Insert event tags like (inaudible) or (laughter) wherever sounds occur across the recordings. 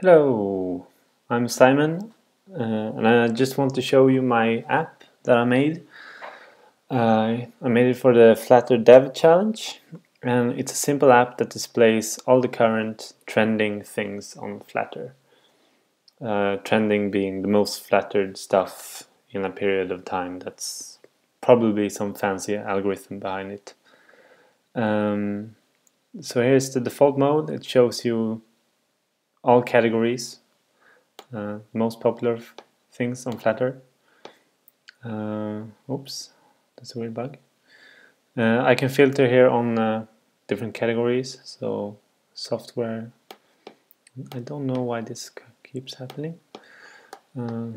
Hello, I'm Simon uh, and I just want to show you my app that I made. Uh, I made it for the Flattr Dev Challenge and it's a simple app that displays all the current trending things on Flattr. Uh, trending being the most flattered stuff in a period of time. That's probably some fancy algorithm behind it. Um, so here's the default mode. It shows you all categories, uh, most popular things on Flattr. Uh, oops, that's a weird bug. Uh, I can filter here on uh, different categories, so software. I don't know why this keeps happening. Uh,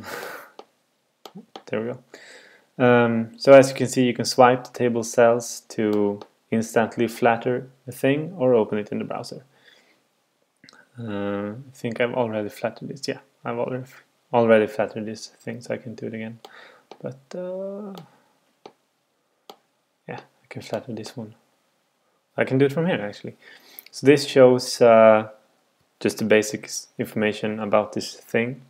(laughs) there we go. Um, so as you can see, you can swipe the table cells to instantly flatter a thing or open it in the browser. Uh, I think I've already flattered this. Yeah, I've already already flattered this thing, so I can do it again. But uh, yeah, I can flatten this one. I can do it from here actually. So this shows uh, just the basic information about this thing.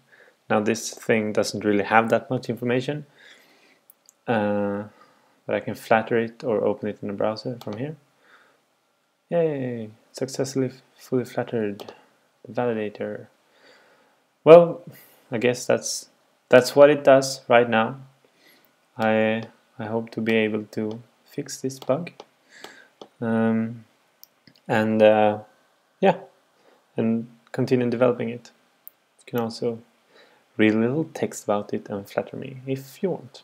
Now this thing doesn't really have that much information, uh, but I can flatter it or open it in the browser from here. Yay! Successfully fully flattered validator. Well, I guess that's that's what it does right now. I I hope to be able to fix this bug. Um, and uh, yeah, and continue developing it. You can also read a little text about it and flatter me if you want.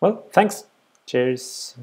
Well, thanks. Cheers.